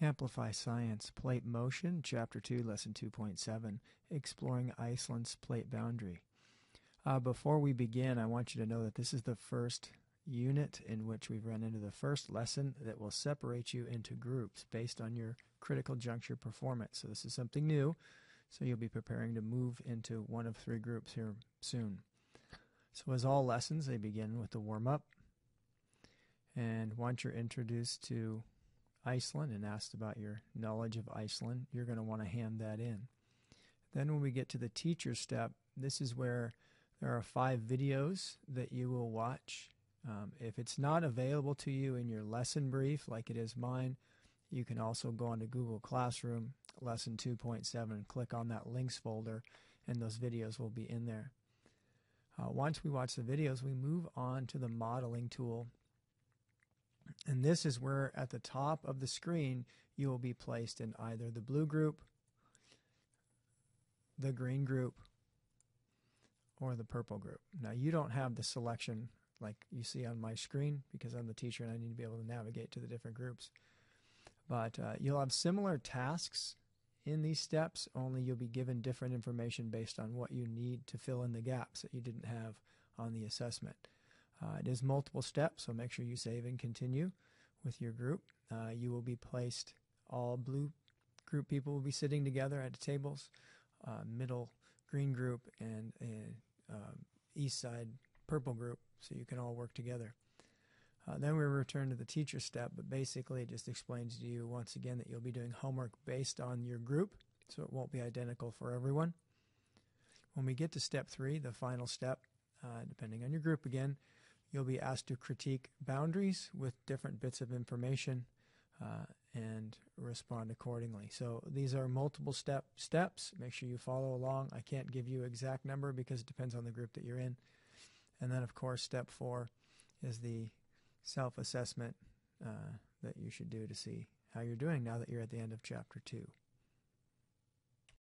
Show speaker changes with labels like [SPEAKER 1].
[SPEAKER 1] Amplify Science Plate Motion, Chapter 2, Lesson 2.7 Exploring Iceland's Plate Boundary. Uh, before we begin, I want you to know that this is the first unit in which we've run into the first lesson that will separate you into groups based on your critical juncture performance. So, this is something new. So, you'll be preparing to move into one of three groups here soon. So, as all lessons, they begin with the warm up. And once you're introduced to Iceland and asked about your knowledge of Iceland, you're going to want to hand that in. Then, when we get to the teacher step, this is where there are five videos that you will watch. Um, if it's not available to you in your lesson brief, like it is mine, you can also go onto Google Classroom, lesson 2.7, and click on that links folder, and those videos will be in there. Uh, once we watch the videos, we move on to the modeling tool and this is where at the top of the screen you will be placed in either the blue group, the green group, or the purple group. Now you don't have the selection like you see on my screen because I'm the teacher and I need to be able to navigate to the different groups. But uh, you'll have similar tasks in these steps, only you'll be given different information based on what you need to fill in the gaps that you didn't have on the assessment. Uh, it is multiple steps, so make sure you save and continue with your group. Uh, you will be placed, all blue group people will be sitting together at tables, uh, middle green group and uh, east side purple group, so you can all work together. Uh, then we return to the teacher step, but basically it just explains to you once again that you'll be doing homework based on your group, so it won't be identical for everyone. When we get to step three, the final step, uh, depending on your group again, You'll be asked to critique boundaries with different bits of information uh, and respond accordingly. So these are multiple step steps. Make sure you follow along. I can't give you exact number because it depends on the group that you're in. And then, of course, step four is the self assessment uh, that you should do to see how you're doing now that you're at the end of chapter two.